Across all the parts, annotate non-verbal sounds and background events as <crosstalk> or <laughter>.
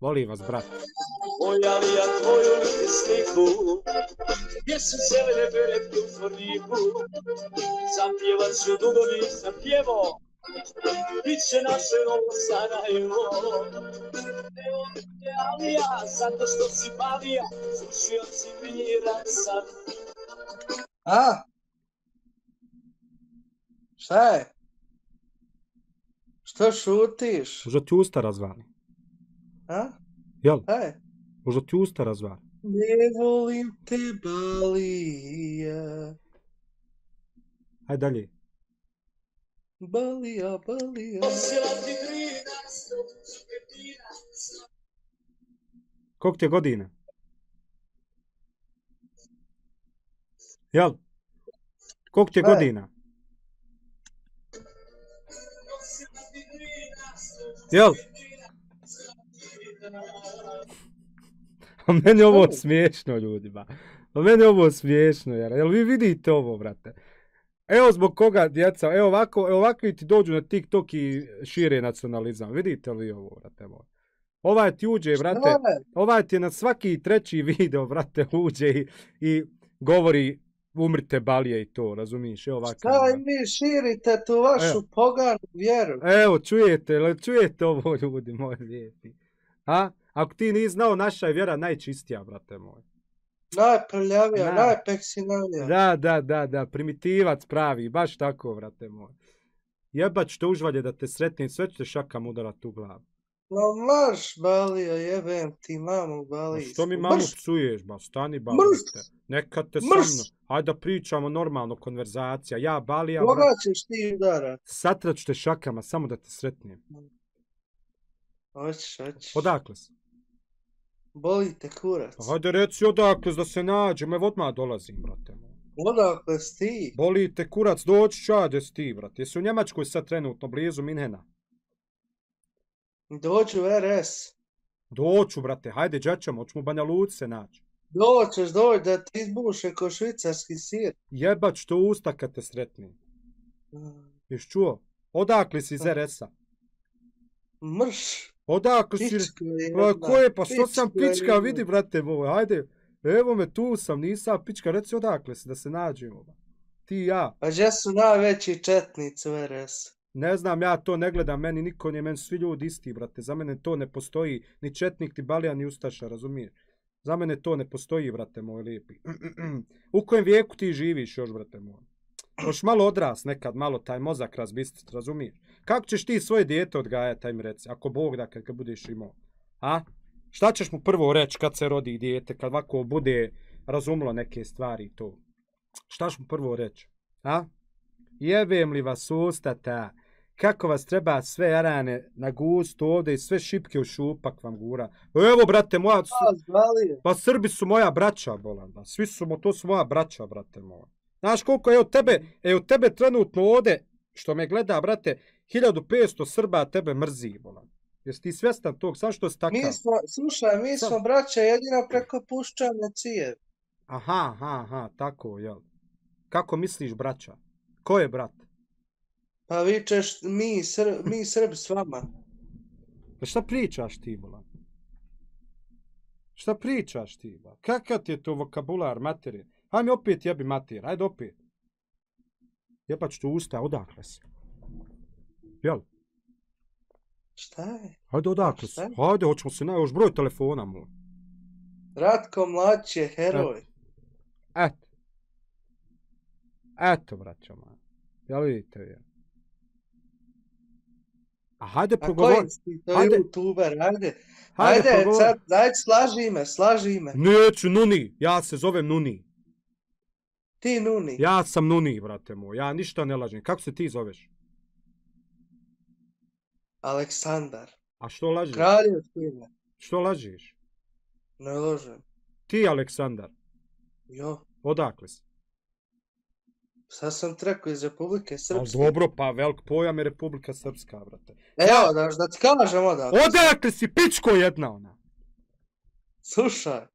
Volim vas, brat. Pojavi ja tvoju sliku, gdje su zelene bere u forniku. Zapjevat ću dugo nisam pjevo, Biće naše novo Sarajevo. Evo te Alija, zato što si bavija, slušio si miran sad. A? Šta je? Što šutiš? Možda ti usta razvali. A? Jel? Je? Možda ti usta razvali. Ne volim te balija. Hajde dalje. Balija, balija. Osjela ti Koliko je godina? Jel? Koliko ti je je? godina? Jel? <laughs> meni ovo smiješno, ljudima. A meni je ovo smiješno, jer jel vi vidite ovo, brate? Evo zbog koga, djeca, evo ovako, evo ovakvi ti dođu na TikTok i šire nacionalizam. Vidite li ovo, brate moj? Ovaj ti uđe, brate, ovaj ti na svaki treći <laughs> video, brate, uđe i, i govori umrite balije i to, razumiješ? Evo ovakav. Šta brate. mi širite tu vašu Evo. poganu vjeru? Evo, čujete, čujete ovo, <laughs> ljudi moji lijepi. A? Ako ti nisi znao, naša je vjera najčistija, brate moj. Najprljavija, Da. najpeksinavija. Da, da, da, da, primitivac pravi, baš tako, brate moj. Jebat što užvalje da te sretnim, sve ću te šakam udarat u glavu. No marš balija, jebem ti mamu Ma balija. što mi mamu Mrš, psuješ, ba, stani Mrš! balite. Neka te sa Mrš! mnom. Hajde da pričamo normalno, konverzacija. Ja, balija, Koga brat, ćeš ti udarat? satrat ću te šakama, samo da te sretnem. Hoćeš, hoćeš. Odakle si? Boli te kurac. Pa hajde reci odakle da se nađemo, evo odmah dolazim, brate. Odakle si ti? Boli te kurac, doći ću ja gdje si ti, brate. Jesi u Njemačkoj sad trenutno, blizu Minhena? Dođu u RS. Doću, brate, hajde, ćemo, hoćemo u Banja Luci se naći. Doćeš, dođi da ti izbuše ko švicarski sir. Jebat što usta kad te sretnim. Jesi čuo? Odakle si iz RS-a? Mrš. Odakle si... Pa ko je, pa što sam pička vidi, brate moj, hajde. Evo me, tu sam, nisam pička, reci odakle si, da se nađemo. Ti i ja. A gdje su najveći četnici u RS? Ne znam, ja to ne gledam, meni niko nije, meni svi ljudi isti, brate. Za mene to ne postoji, ni četnik, ni balija, ni ustaša, razumiješ? Za mene to ne postoji, brate moj lijepi. <clears throat> U kojem vijeku ti živiš još, brate moj? Još malo odras nekad, malo taj mozak razbistriti, razumiješ? Kako ćeš ti svoje dijete odgajati, taj mi reci, ako Bog da kad ga budeš imao? A? Šta ćeš mu prvo reći kad se rodi dijete, kad ovako bude razumlo neke stvari to? Šta ćeš mu prvo reći? A? Jebem li vas ustata? Kako vas treba sve jarane na gustu ovdje i sve šipke u šupak vam gura? Evo, brate, moja... A, zvalije. Pa Srbi su moja braća, bolan, da. Svi su, mo- to su moja braća, brate moja. Znaš koliko je od tebe, e od tebe trenutno ovde, što me gleda, brate, 1500 Srba tebe mrzi, bolan. Jesi ti svjestan tog, sam što si takav? Mi smo, slušaj, mi Sad- smo braća jedino preko puščane cijev. Aha, aha, aha, tako, jel? Kako misliš, braća? Ko je brat? Pa vičeš mi, Sr mi Srbi s vama. Pa šta pričaš ti, bolan? Šta pričaš ti, ba? Kakav ti je to vokabular materije? Hajde mi opet jebi mater, hajde opet. Jebač tu usta, odakle si? Jel? Šta je? Hajde odakle si? Hajde, hoćemo se na još broj telefona moj. Ratko mlađi je heroj. Eto. Eto, braćo moja. Jel vidite vi? A hajde A progovori. koji si to Ajde. youtuber? Ajde, Hajde, ajde, progovori. sad, ajde, slaži me, slaži me. Neću, Nuni. Ja se zovem Nuni. Ti Nuni. Ja sam Nuni, brate moj. Ja ništa ne lažem. Kako se ti zoveš? Aleksandar. A što lažiš? Kraljev sine. Što lažiš? Ne ložem. Ti, Aleksandar. Jo, Odakle si? sad sam treko iz Republike Al Srpske. dobro, pa velik pojam je Republika Srpska, brate. Evo, da, da ti kažem odakle. Odakle si, pičko jedna ona? Slušaj.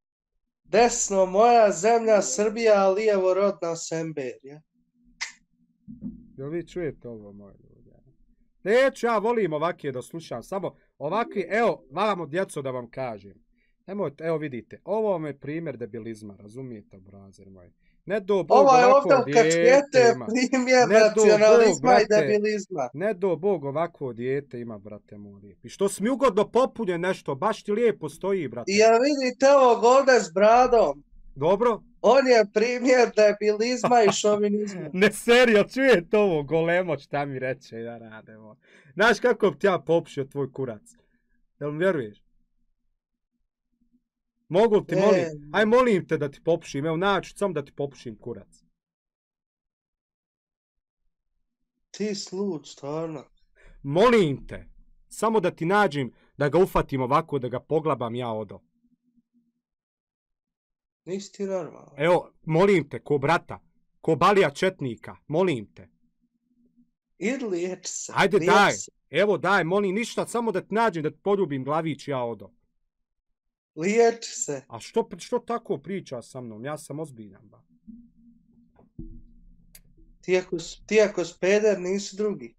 Desno moja zemlja Srbija, a lijevo rodna Semberija. Jel vi čujete ovo, moji ljudi? Neću, ja volim ovakve da slušam, samo ovakvi, evo, vamo djeco da vam kažem. Nemojte, evo vidite, ovo vam je primjer debilizma, razumijete, brazer moj. Ne do Bog Ovo je ovako ovdje kačkete primjer Ne do Bog, i debilizma. Ne do Bog ovakvo dijete ima, brate moj lijepi. Što si mi ugodno popunje nešto, baš ti lijepo stoji, brate. I ja vidite ovog ovdje s bradom. Dobro? On je primjer debilizma i šovinizma. <laughs> Ne serio, čujete ovo golemo šta mi reče da rademo. Znaš kako bi ti ja popšio tvoj kurac? Jel mi vjeruješ? Mogu ti, E. molim? Aj molim te da ti popušim, evo naću samo da ti popušim kurac. Ti sluč, stvarno. Molim te, samo da ti nađem, da ga ufatim ovako, da ga poglabam ja odo. Nisi ti normalno. Evo, molim te, ko brata, ko balija četnika, molim te. Idi liječi se. Ajde, daj. se. Evo, daj, molim, ništa, samo da ti nađem, da ti poljubim glavić ja odo. Liječi se. A što, što tako priča sa mnom? Ja sam ozbiljan, ba. Ti ako, ti ako speder nisi drugi.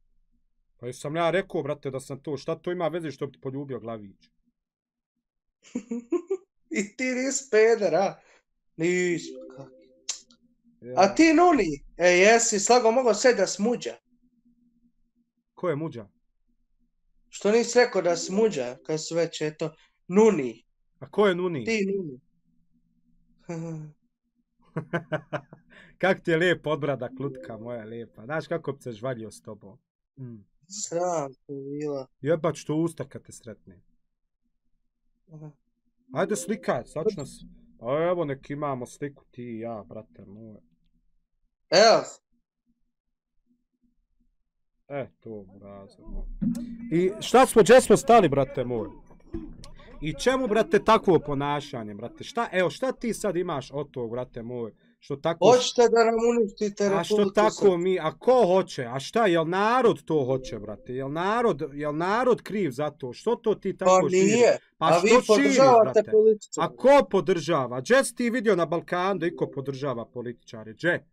Pa jesam ja rekao, brate, da sam to. Šta to ima veze što bi ti poljubio glavić? <laughs> I ti nisi peder, a? Nisi. Ja. A ti nuni? E, jesi, slago mogo sve da smuđa. Ko je muđa? Što nisi rekao da smuđa, kad su već eto, nuni. A ko je Nuni? Ti nuni. <laughs> Kak ti je lijep odbrada, klutka moja lijepa. Znaš kako bi se žvaljio s tobom? Mm. Sram te bila. Jebač to usta kad te sretne. Ajde slikaj, sad ću nas... A evo nek imamo sliku ti i ja, brate moj. Evo, E, to, moj. I šta smo, gdje smo stali, brate moj? I čemu, brate, takvo ponašanje, brate? Šta, evo, šta ti sad imaš od tog, brate moj? Što tako... hoćete da nam uništite A što Republiku tako Srpsku? mi, a ko hoće? A šta, jel narod to hoće, brate? Jel narod, jel narod kriv za to? Što to ti tako Pa širiš? nije. Pa A vi što širiš, podržavate političare. A ko podržava? Gdje si ti vidio na Balkanu da iko podržava političare? Gdje?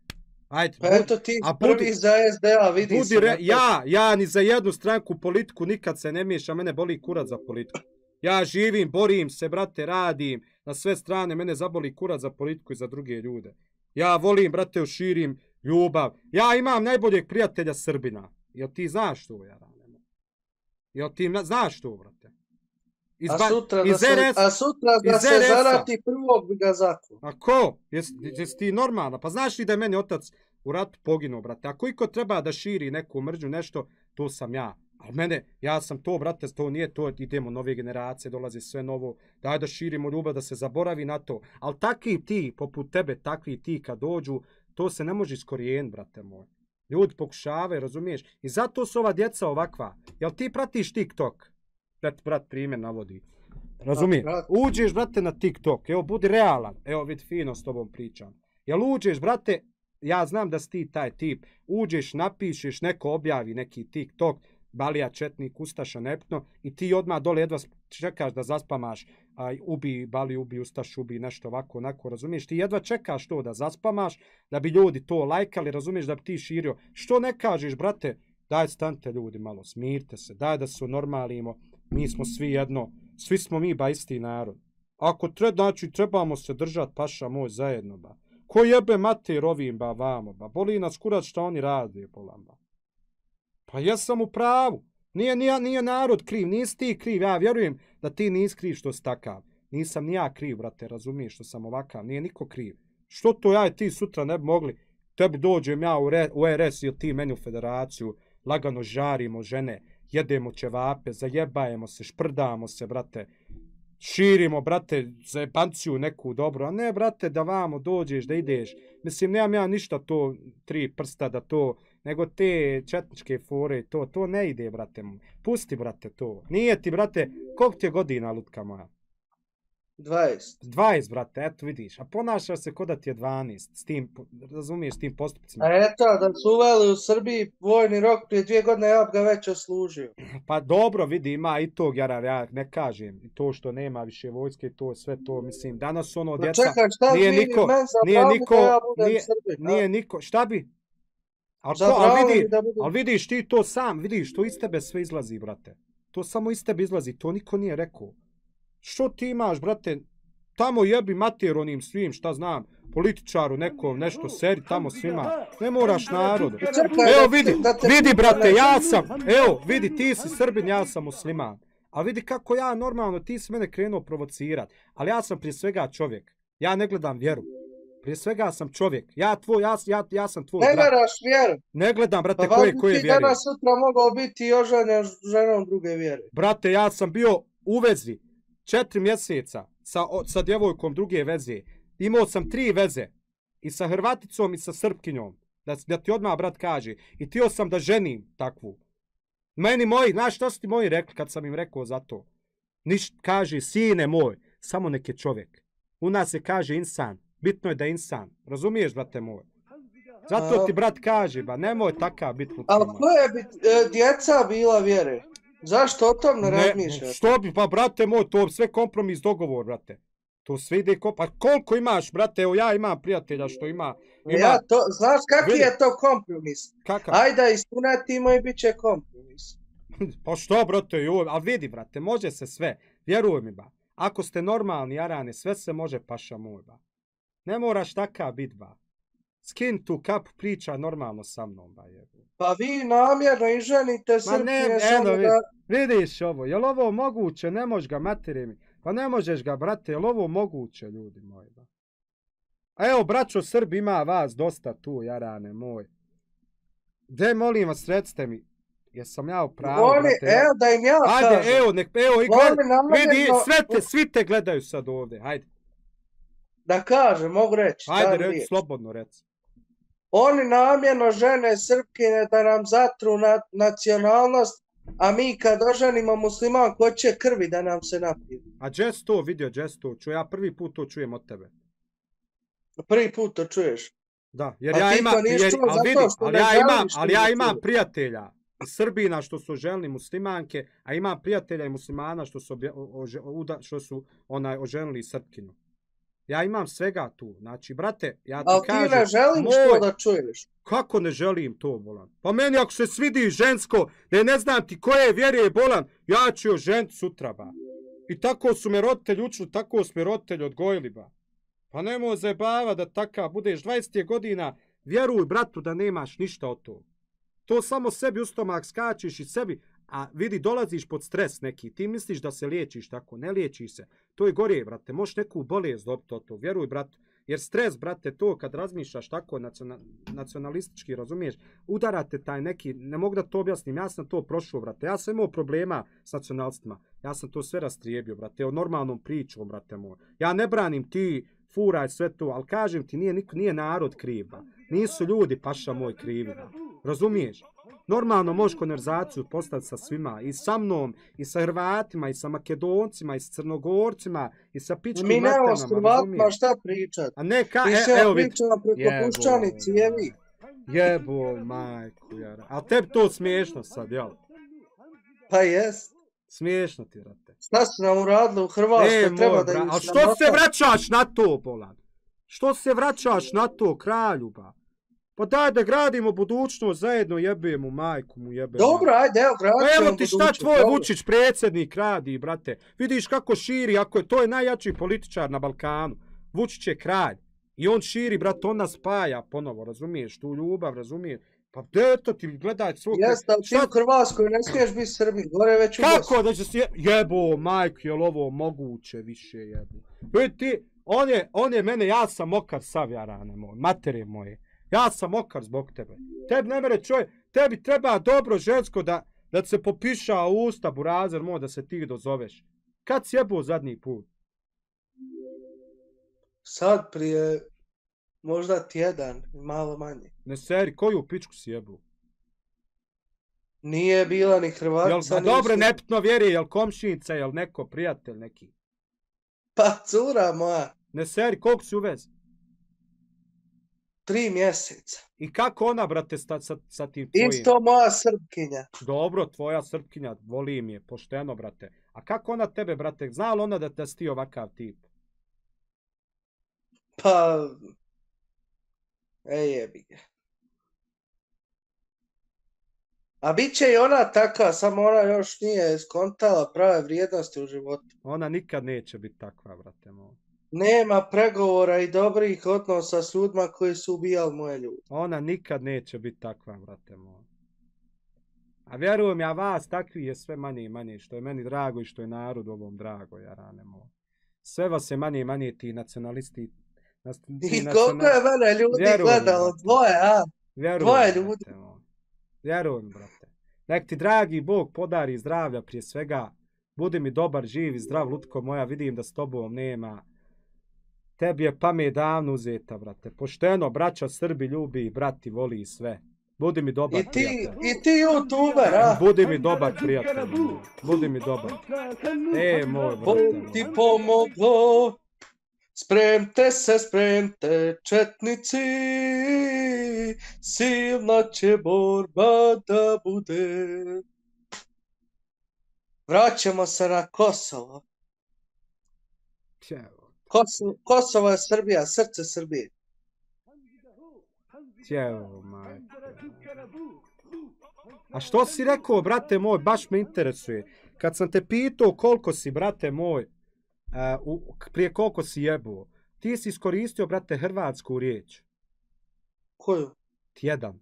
Ajde, Pa eto ti a prvi budi- za SDA, vidi budi se. re, ja, ja ni za jednu stranku politiku nikad se ne miješam, mene boli kurac za politiku. Ja živim, borim se, brate, radim, na sve strane mene zaboli kurac za politiku i za druge ljude. Ja volim, brate, širim ljubav. Ja imam najboljeg prijatelja Srbina. Jel ti znaš to, ja? Jel ti na- znaš to, brate? Iz, A sutra da iz se, RS a sutra da se zarati prvog bi ga zaklo. A ko? Jesi, jesi ti normalna? Pa znaš li da je meni otac u ratu poginuo, brate? Ako iko treba da širi neku mržnju, nešto, to sam ja. A mene, ja sam to, brate, to nije to, idemo nove generacije, dolazi sve novo, daj da širimo ljubav, da se zaboravi na to. Ali takvi ti, poput tebe, takvi ti kad dođu, to se ne može iskorijen, brate moj. Ljudi pokušavaju, razumiješ? I zato su ova djeca ovakva. Jel ti pratiš TikTok? Brat, brat, primjer navodi. Razumiješ? brat. Uđeš, brate, na TikTok. Evo, budi realan. Evo, vid, fino s tobom pričam. Jel uđeš, brate, ja znam da si ti taj tip. Uđeš, napišeš, neko objavi neki TikTok, Balija Četnik, Ustaša, nepno, i ti odmah dole jedva čekaš da zaspamaš, aj, ubi Bali, ubi Ustaš, ubi nešto ovako, onako, razumiješ? Ti jedva čekaš to da zaspamaš, da bi ljudi to lajkali, razumiješ, da bi ti širio. Što ne kažeš, brate, daj stante ljudi malo, smirte se, daj da se normalimo, mi smo svi jedno, svi smo mi ba isti narod. Ako treba, znači, trebamo se držat, paša moj, zajedno, ba. Ko jebe mater ovim, ba, vamo, ba. Boli nas kurac šta oni rade, polamba. Pa ja sam u pravu. Nije, nije, nije narod kriv, nisi ti kriv, ja vjerujem da ti nisi kriv što si takav. Nisam ni ja kriv, brate, razumiješ što sam ovakav, nije niko kriv. Što to ja i ti sutra ne bi mogli, tebi dođem ja u, re, u RS ili ti meni u federaciju, lagano žarimo žene, jedemo ćevape, zajebajemo se, šprdamo se, brate, širimo, brate, zajebanciju neku dobro, a ne, brate, da vamo dođeš, da ideš. Mislim, nemam ja ništa to, tri prsta da to, nego te četničke fore, to, to ne ide, brate. Pusti, brate, to. Nije ti, brate, koliko ti je godina, lutka moja? 20. 20, brate, eto vidiš. A ponašaš se kod da ti je 12, s tim, razumiješ, s tim postupcima. A eto, da su uveli u Srbiji vojni rok prije dvije godine, ja ga već oslužio. <clears throat> Pa dobro, vidi, ima i tog, ja, ja ne kažem, i to što nema više vojske, to sve to, mislim, danas ono, Pa djeca, čekaj, šta nije niko- nije niko- ja budem nije- Srbin? a? nije niko, šta bi? Ali, ali, Brown vidi, da budu... ali vidiš ti to sam, vidiš, to iz tebe sve izlazi, brate. To samo iz tebe izlazi, to niko nije rekao. Što ti imaš, brate, tamo jebi mater onim svim, šta znam, političaru nekom, nešto seri tamo svima. Ne moraš narodu. Evo vidi, vidi brate, ja sam, evo vidi ti si srbin, ja sam musliman. A vidi kako ja normalno, ti si mene krenuo provocirat. Ali ja sam prije svega čovjek. Ja ne gledam vjeru. Prije svega sam čovjek. Ja tvoj, ja, ja, ja sam tvoj Ne brat. veraš vjeru. Ne gledam, Pa brate, koje, valjda koje ti danas sutra mogao biti i oženjen ženom druge vjere. Brate, ja sam bio u vezi četiri mjeseca sa, o, sa djevojkom druge veze. Imao sam tri veze. I sa Hrvaticom i sa Srpkinjom. Da, da ti odmah brat kaže. I tio sam da ženim takvu. Meni moji, znaš što su ti moji rekli kad sam im rekao za to? Niš, kaže, sine moj, samo nek je čovjek. U nas se kaže insan. Bitno je da je insan. Razumiješ, brate moj? Zato ti brat kaže, ba, nemoj takav biti Ali koje bi e, djeca bila vjere? Zašto o tom ne, razmišljaš? Što bi, pa brate moj, to sve kompromis dogovor, brate. To sve ide, ko, pa koliko imaš, brate, evo ja imam prijatelja što ima, ima, Ja to, znaš kakvi je to kompromis? kakav, Ajde da ispunatimo i bit će kompromis. <laughs> pa što, brate, joj, ali vidi, brate, može se sve, vjeruj mi, ba, ako ste normalni, jarane, sve se može, paša moj, ba. Ne moraš takav bit, ba. Skin tu kap priča normalno sa mnom, ba, jebo. Pa vi namjerno i ženite Ma ne, eno, da... Vidiš ovo, je li ovo moguće? Ne možeš ga, materi mi. Pa ne možeš ga, brate, je li ovo moguće, ljudi moji? Ba? A evo, braćo Srbi, ima vas dosta tu, jarane moj. De, molim vas, recite mi, jesam ja u pravu, Oni, brate? evo da im ja Ajde, kažem. evo, nek, evo, i gled, vidi, sve te, svi te gledaju sad ovde, hajde. Da kažem, mogu reći. Ajde, reci, riječ. slobodno reci. Oni namjerno žene Srpkine da nam zatru na, nacionalnost, a mi kad oženimo musliman, ko će krvi da nam se napije. A Jess to vidio, Jess to čuje, ja prvi put to čujem od tebe. Prvi put to čuješ. Da, jer A ja imam, jer, ali vidi, ali ja imam, ali ja imam prijatelja Srbina što su želni muslimanke, a imam prijatelja i muslimana što su, obje, ože, uda, što su onaj oženili Srpkinu. Ja imam svega tu. Znači, brate, ja ti Ali ti kažem, ne želiš moj, to da čuješ. kako ne želim to, bolan? Pa meni ako se svidi žensko, da ne znam ti koje vjere je bolan, ja ću joj žent sutra, ba. I tako su me roditelji učili, tako su me roditelji odgojili, ba. Pa nemoj zajebava da taka budeš 20 je godina, vjeruj bratu da nemaš ništa od toga. To samo sebi u stomak skačeš i sebi, a vidi dolaziš pod stres neki, ti misliš da se liječiš tako, ne liječiš se. To je gore, brate, možeš neku bolest dobiti od to, vjeruj brate. Jer stres, brate, to kad razmišljaš tako naciona, nacionalistički, razumiješ, udarate taj neki, ne mogu da to objasnim, ja sam to prošao, brate, ja sam imao problema s nacionalistima, ja sam to sve rastrijebio, brate, o normalnom pričom, brate moj. Ja ne branim ti, furaj sve to, ali kažem ti, nije, niko, nije narod kriva, nisu ljudi, paša moj, krivi, razumiješ? Normalno možeš konverzaciju postaviti sa svima, i sa mnom, i sa Hrvatima, i sa Makedoncima, i sa Crnogorcima, i sa pičkim Mi nemamo s Hrvatima šta pričat. A ne, ka, Mi e, evo vidi. pričamo preko Jebo, puščani cijevi. Jebo, majku, jara. A tebi to smiješno sad, jel? Pa jest. Smiješno ti, brate. Šta su nam uradili u Hrvatskoj? E, Treba moj, da ih A što se vraćaš na to, bolan? Što se vraćaš na to, kralju, ba? Pa daj da gradimo budućnost zajedno, jebemo majku mu, jebemo. Dobro, ajde, evo, Pa gradit evo ti šta budućnost, tvoj dobro. Vučić predsjednik radi, brate. Vidiš kako širi, ako je to je najjači političar na Balkanu. Vučić je kralj. I on širi, brate, on nas spaja ponovo, razumiješ, tu ljubav, razumiješ. Pa gdje to ti gledaj svog... Jeste, ali ti u Hrvatskoj ne smiješ biti Srbin, gore već u Kako da će se je... jebo, majku, je li ovo moguće više jebo? Vidi ti, on je, on je mene, ja sam okar sav jarane moj, matere moje. Ja sam okar zbog tebe. Tebi ne mere čovjek, tebi treba dobro žensko da, da se popiša u usta burazer moj da se ti dozoveš. Kad si jebo zadnji put? Sad prije možda tjedan, malo manje. Ne seri, koju pičku si jebo? Nije bila ni Jel, Hrvatica, a ni dobro, nepitno vjeri, jel komšinica, jel neko prijatelj neki? Pa cura moja, Ne seri, koliko si uvez? Tri mjeseca. I kako ona, brate, sa, sa, sa tim tvojim? Isto moja Srpkinja. Dobro, tvoja srpkinja, volim je, pošteno, brate. A kako ona tebe, brate, zna li ona da, da si ti ovakav tip? Pa... Ej, jebi ga. A bit će i ona taka, samo ona još nije skontala prave vrijednosti u životu. Ona nikad neće biti takva, brate moj. Nema pregovora i dobrih odnosa s ljudima koji su ubijali moje ljude. Ona nikad neće biti takva, brate moj. A vjerujem ja vas, takvi je sve manje i manje, što je meni drago i što je narod ovom drago, ja rane moj. Sve vas je manje i manje ti nacionalisti. nas- ti I koliko je mene ljudi Vjerujem, gledalo, brate. dvoje, a? Vjerujem, Dvoje brate ljudi. moj. Vjerujem, brate. Nek ti dragi Bog podari zdravlja prije svega. Budi mi dobar, živ i zdrav, lutko moja, vidim da s tobom nema. Tebi je pamet davno uzeta, brate. Pošteno, braća Srbi ljubi i brati voli i sve. Budi mi dobar, I ti, prijatelj. i ti youtuber, a? Budi mi dobar, prijatelj. Budi mi dobar. E, moj, Bog brate. ti moj. pomoglo, spremte se, spremte, četnici, silna će borba da bude. Vraćamo se na Kosovo. Ćevo, Kosovo, Kosovo je Srbija, srce Srbije. ćevo, majke. A što si rekao, brate moj, baš me interesuje. Kad sam te pitao koliko si, brate moj, uh, u, prije koliko si jebuo, ti si iskoristio, brate, hrvatsku riječ. Koju? Tjedan.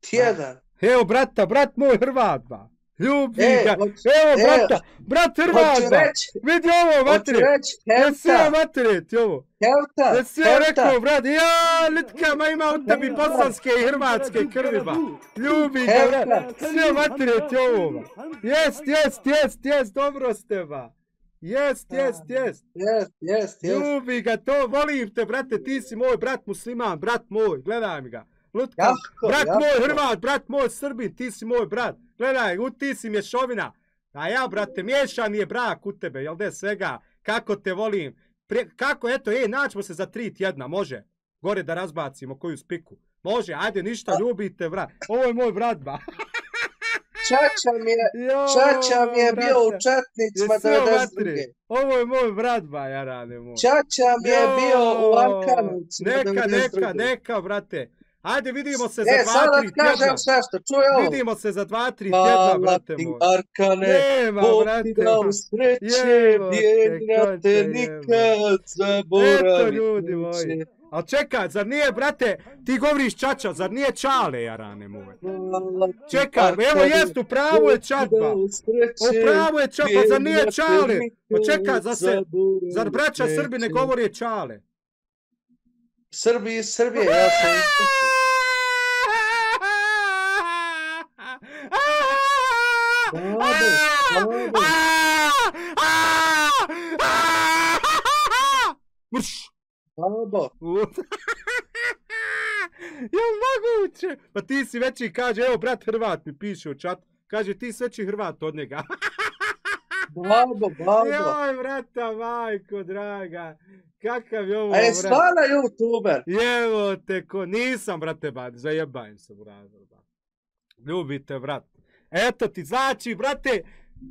Tjedan. Evo, brata, brat moj Hrvat, ba. Ljubi E, ga. hoć- Evo, e, brata, brat Hoću ba. reći, Vidi ovo, hoću materi. reći, Jesi ja materi, ti ovo. Hevta, Jesi ja rekao, brat, ja, litka, ma ima u tebi bosanske i hrvatske krvi, ba. Ljubi ga, brat. Sve materi, ti ovo, ba. Jest, jest, jest, jest, dobro ste, ba. Jest, jest, jest. jest, jest, jest. Ljubi ga, to, volim te, brate, ti si moj brat musliman, brat moj, gledaj mi ga. Lutka, Jako, brat jako. moj Hrvat, brat moj Srbin, ti si moj brat. Gledaj, u ti si mješovina. A ja, brate, miješan je brak u tebe, jel de svega? Kako te volim. Pre, kako, eto, ej, naćemo se za tri tjedna, može? Gore da razbacimo koju spiku. Može, ajde, ništa, ljubite, brat. Ovo je moj brat, ba. <laughs> Čača mi je, Jo, čača mi je bio u. Četnicima 92. matri? Ovo je moj brat, ba, ja rane moj. Čača mi je bio u Jo, Arkanovcima Neka, 92. neka, neka, brate. Ajde, vidimo se za E, dva, tri tjedna. sve što, čuj ovo. Vidimo se za dva, tri tjedna, brate moj. Arkane, Nema, Bog dao moj. sreće, vjerna konce, te nikad zaboraviti Eto, ljudi moji. A čekaj, zar nije, brate, ti govoriš čača, zar nije čale, jarane moje? Čekaj, evo Arkane, jest, u pravu je čatba. sreće, U pravu je čapa, zar nije čale? Pa čekaj, zar se, zar braća Srbi ne govori čale? Srbi iz Srbije, ja sam. Babo, babo. Mrš! Babo, <laughs> Jel moguće? Pa ti si veći, kaže, evo brat Hrvat mi piše u čat. Kaže, ti si veći Hrvat od njega. <laughs> babo, babo. Joj, brata, majko, draga. Kakav je ovo, A je stvarno youtuber? Jevo te ko, nisam, brate, ba, zajebajem se, brate, ba. Ljubite, brat. Eto ti, znači, brate,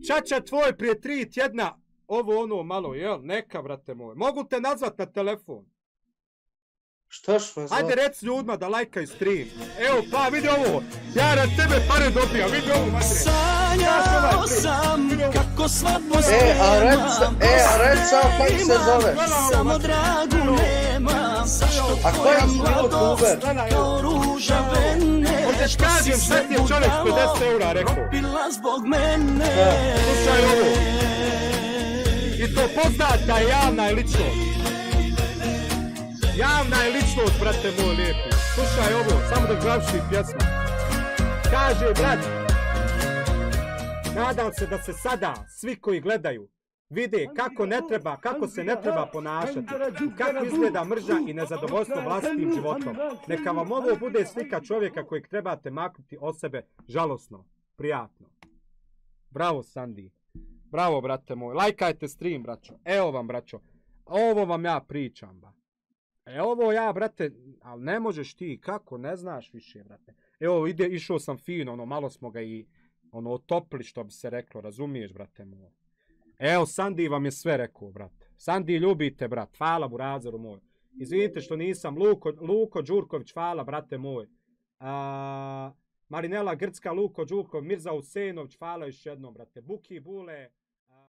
čača tvoj prije tri tjedna, ovo ono malo, jel, neka, brate moj. Mogu te nazvat na telefon. Što š me Ajde, reci ljudima da lajkaju stream. Evo, pa, vidi ovo. Ja na tebe pare dobijam, vidi ovo, matere. Sanjao sam kako svadbu E, a rec, e, a rec samo kako se zove. Samo dragu nemam Zašto A ko je youtuber? mladost kao ruža vene Ovdje Što kažem šta ti je čovjek s budalo 50 eura rekao. Zbog mene Da. Slušaj ovo. I to poznata je javna je ličnost. Javna je ličnost, brate moj lijepi. Slušaj ovo, samo da završi pjesma. Kaže, brat, nadam se da se sada svi koji gledaju vide kako ne treba, kako se ne treba ponašati, kako izgleda mrža i nezadovoljstvo vlastitim životom. Neka vam ovo bude slika čovjeka kojeg trebate maknuti od sebe žalosno, prijatno. Bravo, Sandi. Bravo, brate moj. Lajkajte stream, braćo. Evo vam, braćo. Ovo vam ja pričam, ba. E, ovo ja, brate, ali ne možeš ti, kako, ne znaš više, brate. Evo, ide, išao sam fino, ono, malo smo ga i, ono, otopli, što bi se reklo, razumiješ, brate moj. Evo, Sandi vam je sve rekao, brate. Sandi, ljubite, brat. Hvala, burazeru moj. Izvinite što nisam, Luko, Luko Đurković, hvala, brate moj. a, Marinela Grcka, Luko Đurković, Mirza Usenović, hvala još jednom, brate. Buki, Bule,